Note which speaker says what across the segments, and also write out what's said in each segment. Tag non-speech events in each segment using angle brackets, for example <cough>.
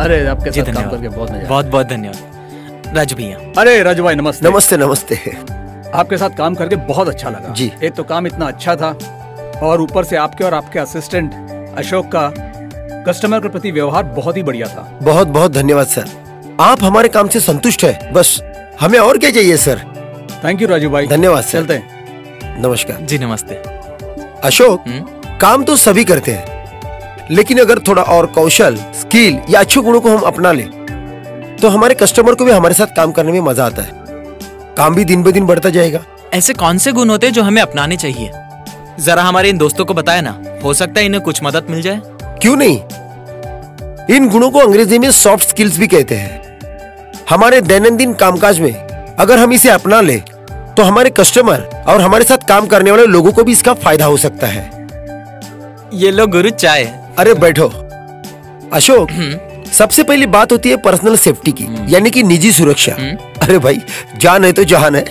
Speaker 1: अरे आपके साथ काम करके बहुत मज़ा
Speaker 2: बहुत बहुत धन्यवाद। राजू भैया।
Speaker 1: अरे राजू भाई नमस्ते।
Speaker 3: नमस्ते नमस्ते।
Speaker 1: आपके साथ काम करके बहुत अच्छा लगा।
Speaker 3: जी।
Speaker 1: एक तो काम इतना अच्छा था और ऊपर से आपके और आपके असिस्टेंट अशोक का कस्टमर के प्रति व्यवहार बहुत ही बढ़िया था।
Speaker 3: बहुत बहुत धन्यवाद सर। आप हमारे काम से संतुष्ट है बस हमें और क्या चाहिए सर?
Speaker 1: थैंक यू राजू भाई।
Speaker 3: धन्यवाद
Speaker 1: चलते हैं।
Speaker 3: नमस्कार।
Speaker 2: जी नमस्ते।
Speaker 3: अशोक
Speaker 2: हम्म?
Speaker 3: काम तो सभी करते हैं। लेकिन अगर थोड़ा और कौशल स्किल या अच्छे गुणों को हम अपना ले तो हमारे कस्टमर को भी हमारे साथ काम करने में मज़ा आता है। काम भी दिन ब दिन बढ़ता जाएगा।
Speaker 2: ऐसे कौन से गुण होते हैं जो हमें अपनाने चाहिए? जरा हमारे इन दोस्तों को बताया ना हो सकता है इन्हें कुछ मदद मिल जाए।
Speaker 3: क्यों नहीं? इन गुणों को अंग्रेज़ी में सॉफ्ट स्किल्स भी कहते हैं। हमारे दैनंदिन कामकाज में अगर हम इसे अपना ले तो हमारे कस्टमर और हमारे साथ काम करने वाले लोगों को भी इसका फ़ायदा हो सकता है।
Speaker 2: ये लो गुरु चाय।
Speaker 3: अरे बैठो। अशोक सबसे पहली बात होती है पर्सनल सेफ्टी की यानी कि निजी सुरक्षा। अरे भाई जान है तो जहान है।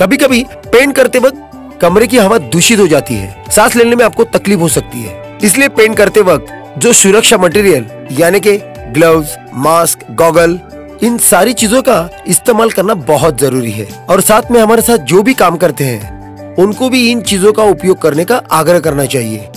Speaker 3: कभी कभी पेंट करते वक्त कमरे की हवा दूषित हो जाती है। सांस लेने में आपको तकलीफ़ हो सकती है। इसलिए पेंट करते वक्त जो सुरक्षा मटेरियल यानी कि ग्लव्स मास्क गॉगल इन सारी चीज़ों का इस्तेमाल करना बहुत ज़रूरी है। और साथ में हमारे साथ जो भी काम करते हैं उनको भी इन चीज़ों का उपयोग करने का आग्रह करना चाहिए।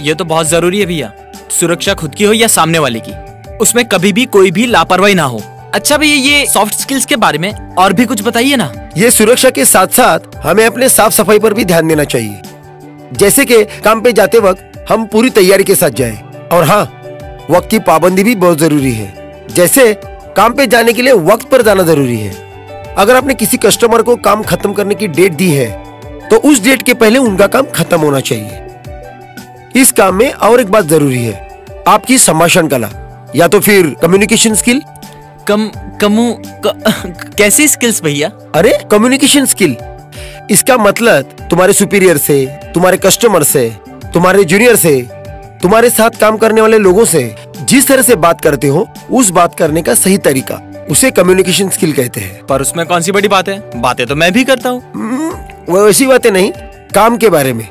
Speaker 2: ये तो बहुत ज़रूरी है भैया। सुरक्षा खुद की हो या सामने वाले की। उसमें कभी भी कोई भी लापरवाही ना हो। अच्छा भैया, ये सॉफ्ट स्किल्स के बारे में और भी कुछ बताइए ना।
Speaker 3: ये सुरक्षा के साथ साथ हमें अपने साफ़ सफ़ाई पर भी ध्यान देना चाहिए। जैसे कि काम पे जाते वक्त हम पूरी तैयारी के साथ जाएँ। और हाँ वक्त की पाबंदी भी बहुत ज़रूरी है। जैसे काम पे जाने के लिए वक्त पर जाना ज़रूरी है। अगर आपने किसी कस्टमर को काम खत्म करने की डेट दी है तो उस डेट के पहले उनका काम खत्म होना चाहिए। इस काम में और एक बात ज़रूरी है। आपकी संभाषण कला या तो फिर कम्युनिकेशन स्किल
Speaker 2: कम कमु क, कैसी स्किल्स भैया?
Speaker 3: अरे कम्युनिकेशन स्किल इसका मतलब तुम्हारे सुपीरियर से तुम्हारे कस्टमर से तुम्हारे जूनियर से तुम्हारे साथ काम करने वाले लोगों से जिस तरह से बात करते हो उस बात करने का सही तरीका उसे कम्युनिकेशन स्किल कहते हैं।
Speaker 2: पर उसमें कौन सी बड़ी बात है? बातें तो मैं भी करता हूँ।
Speaker 3: हम्म, वो ऐसी बातें नहीं काम के बारे में।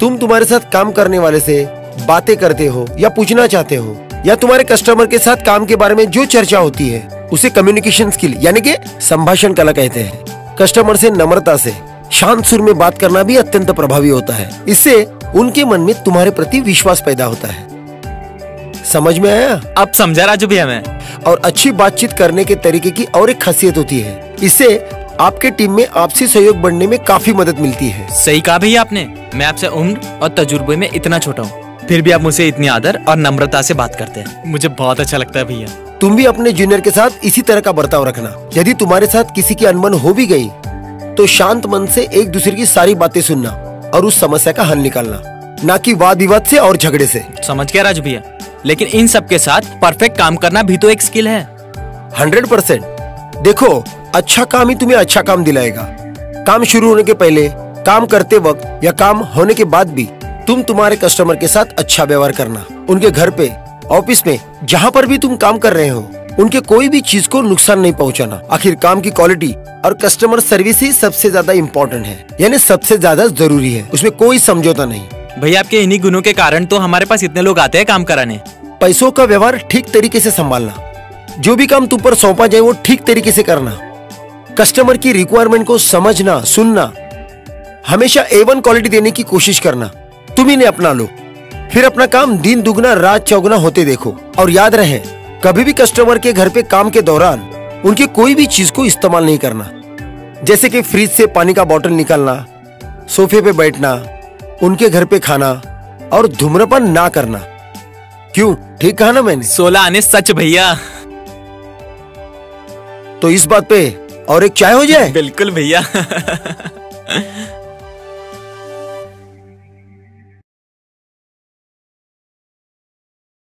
Speaker 3: तुम तुम्हारे साथ काम करने वाले से बातें करते हो या पूछना चाहते हो या तुम्हारे कस्टमर के साथ काम के बारे में जो चर्चा होती है उसे कम्युनिकेशन स्किल यानी कि संभाषण कला कहते हैं। कस्टमर से नम्रता से शांत सुर में बात करना भी अत्यंत प्रभावी होता है। इससे उनके मन में तुम्हारे प्रति विश्वास पैदा होता है। समझ में आया?
Speaker 2: अब समझा राजू भैया मैं?
Speaker 3: और अच्छी बातचीत करने के तरीके की और एक खासियत होती है। इससे आपके टीम में आपसी सहयोग बढ़ने में काफ़ी मदद मिलती है।
Speaker 2: सही कहा भैया आपने। मैं आपसे उम्र और तजुर्बे में इतना छोटा हूँ। फिर भी आप मुझसे इतनी आदर और नम्रता से बात करते हैं। मुझे बहुत अच्छा लगता है भैया।
Speaker 3: तुम भी अपने जूनियर के साथ इसी तरह का बर्ताव रखना। यदि तुम्हारे साथ किसी की अनबन हो भी गई तो शांत मन से एक दूसरे की सारी बातें सुनना और उस समस्या का हल निकालना। ना कि वाद विवाद से और झगड़े से।
Speaker 2: समझ गया राजू भैया। लेकिन इन सब के साथ परफेक्ट काम करना भी तो एक स्किल है।
Speaker 3: हंड्रेड परसेंट देखो अच्छा काम ही तुम्हें अच्छा काम दिलाएगा। काम शुरू होने के पहले काम करते वक्त या काम होने के बाद भी तुम तुम्हारे कस्टमर के साथ अच्छा व्यवहार करना। उनके घर पे ऑफ़िस में जहाँ पर भी तुम काम कर रहे हो उनके कोई भी चीज़ को नुकसान नहीं पहुँचाना। आखिर काम की क्वालिटी और कस्टमर सर्विस ही सबसे ज़्यादा इम्पोर्टेंट है यानी सबसे ज़्यादा ज़रूरी है। उसमें कोई समझौता नहीं।
Speaker 2: भैया आपके इन्हीं गुणों के कारण तो हमारे पास इतने लोग आते हैं काम कराने।
Speaker 3: पैसों का व्यवहार ठीक तरीके से संभालना। जो भी काम तुम पर सौंपा जाए वो ठीक तरीके से करना। कस्टमर की रिक्वायरमेंट को समझना सुनना। हमेशा एवन क्वालिटी देने की कोशिश करना। तुम इन्हें अपना लो। फिर अपना काम दिन दुगना रात चौगुना होते देखो। और याद रहे कभी भी कस्टमर के घर पे काम के दौरान उनके कोई भी चीज़ को इस्तेमाल नहीं करना। जैसे कि फ्रिज से पानी का बोतल निकालना सोफे पे बैठना उनके घर पे खाना और धूम्रपान ना करना। क्यों? ठीक कहा ना मैंने?
Speaker 2: सोलह आने सच भैया।
Speaker 3: तो इस बात पे और एक चाय हो जाए?
Speaker 2: बिल्कुल भैया। <laughs>